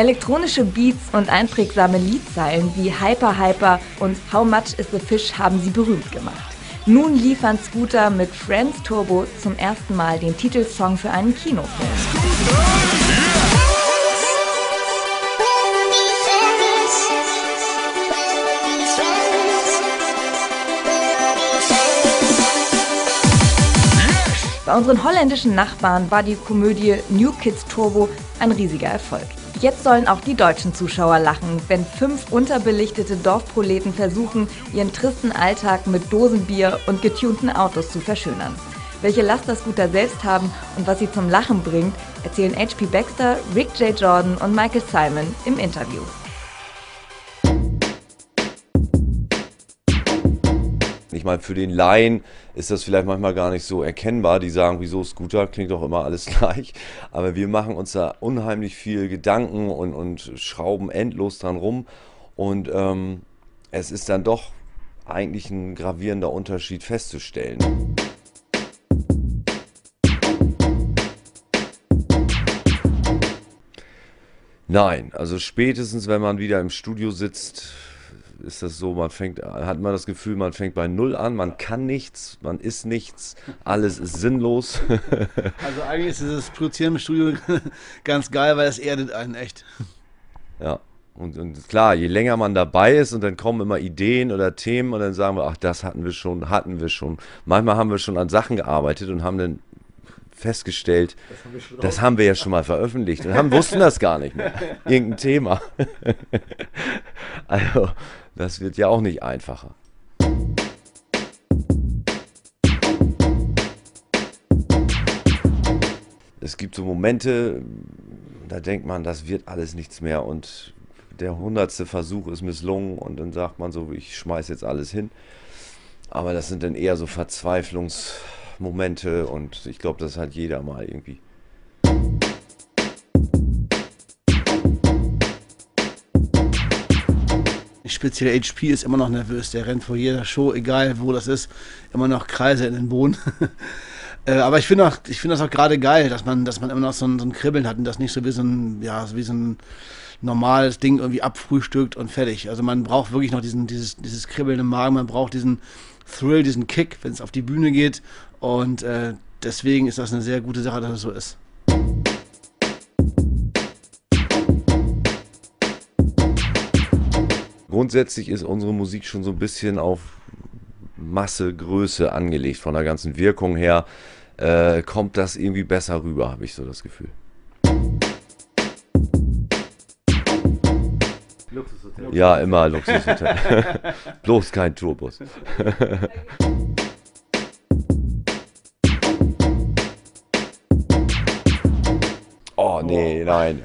Elektronische Beats und einprägsame Liedzeilen wie Hyper Hyper und How Much is the Fish haben sie berühmt gemacht. Nun liefern Scooter mit Friends Turbo zum ersten Mal den Titelsong für einen Kinofilm. Bei unseren holländischen Nachbarn war die Komödie New Kids Turbo ein riesiger Erfolg. Jetzt sollen auch die deutschen Zuschauer lachen, wenn fünf unterbelichtete Dorfproleten versuchen, ihren tristen Alltag mit Dosenbier und getunten Autos zu verschönern. Welche Last das Scooter selbst haben und was sie zum Lachen bringt, erzählen H.P. Baxter, Rick J. Jordan und Michael Simon im Interview. Ich meine, für den Laien ist das vielleicht manchmal gar nicht so erkennbar. Die sagen, wieso Scooter, klingt doch immer alles gleich. Aber wir machen uns da unheimlich viel Gedanken und, und schrauben endlos dran rum. Und ähm, es ist dann doch eigentlich ein gravierender Unterschied festzustellen. Nein, also spätestens, wenn man wieder im Studio sitzt, ist das so, man fängt, hat man das Gefühl, man fängt bei Null an, man kann nichts, man ist nichts, alles ist sinnlos. also eigentlich ist dieses Produzieren im Studio ganz geil, weil es erdet einen echt. Ja. Und, und, klar, je länger man dabei ist und dann kommen immer Ideen oder Themen und dann sagen wir, ach, das hatten wir schon, hatten wir schon. Manchmal haben wir schon an Sachen gearbeitet und haben dann festgestellt, das haben wir, das haben wir ja schon mal veröffentlicht und haben, wussten das gar nicht mehr. Irgendein Thema. also, das wird ja auch nicht einfacher. Es gibt so Momente, da denkt man, das wird alles nichts mehr und der hundertste Versuch ist misslungen und dann sagt man so, ich schmeiß jetzt alles hin. Aber das sind dann eher so Verzweiflungsmomente und ich glaube, das hat jeder mal irgendwie. speziell HP ist immer noch nervös. Der rennt vor jeder Show, egal wo das ist, immer noch Kreise in den Boden. äh, aber ich finde find das auch gerade geil, dass man, dass man immer noch so ein, so ein Kribbeln hat und das nicht so wie so ein, ja, so wie so ein normales Ding irgendwie abfrühstückt und fertig. Also man braucht wirklich noch diesen, dieses, dieses Kribbeln Magen, man braucht diesen Thrill, diesen Kick, wenn es auf die Bühne geht. Und äh, deswegen ist das eine sehr gute Sache, dass es so ist. Grundsätzlich ist unsere Musik schon so ein bisschen auf Masse, Größe angelegt. Von der ganzen Wirkung her äh, kommt das irgendwie besser rüber, habe ich so das Gefühl. Luxushotel. Ja, immer Luxushotel. Bloß kein Tourbus. oh, nee, nein.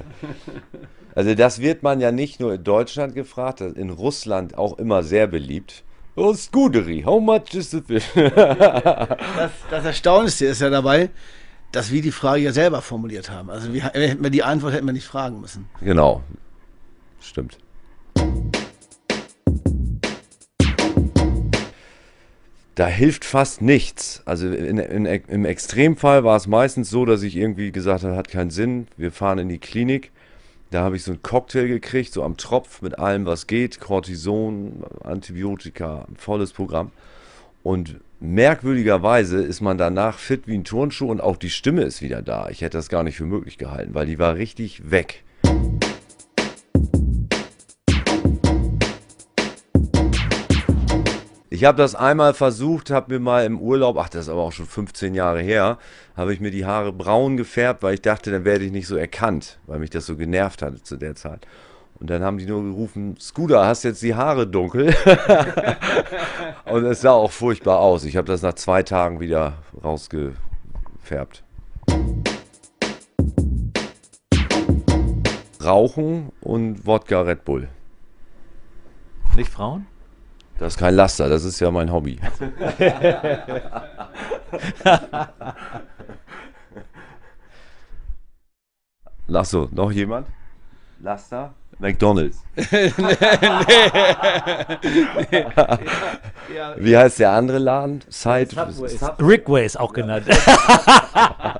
Also das wird man ja nicht nur in Deutschland gefragt, in Russland auch immer sehr beliebt. Oh, Scuderi, how much is fish? das, das Erstaunlichste ist ja dabei, dass wir die Frage ja selber formuliert haben. Also wir, hätten wir die Antwort hätten wir nicht fragen müssen. Genau, stimmt. Da hilft fast nichts. Also in, in, im Extremfall war es meistens so, dass ich irgendwie gesagt habe, hat keinen Sinn, wir fahren in die Klinik. Da habe ich so einen Cocktail gekriegt, so am Tropf mit allem, was geht. Cortison, Antibiotika, volles Programm. Und merkwürdigerweise ist man danach fit wie ein Turnschuh und auch die Stimme ist wieder da. Ich hätte das gar nicht für möglich gehalten, weil die war richtig weg. Ich habe das einmal versucht, habe mir mal im Urlaub, ach, das ist aber auch schon 15 Jahre her, habe ich mir die Haare braun gefärbt, weil ich dachte, dann werde ich nicht so erkannt, weil mich das so genervt hatte zu der Zeit. Und dann haben die nur gerufen, Scooter, hast jetzt die Haare dunkel? und es sah auch furchtbar aus. Ich habe das nach zwei Tagen wieder rausgefärbt. Rauchen und Wodka Red Bull. Nicht Frauen? Das ist kein Laster, das ist ja mein Hobby. Lasso, noch jemand? Laster? McDonalds. nee, nee. Wie heißt der andere Laden? Side Subway. Subway. Rickways auch genannt.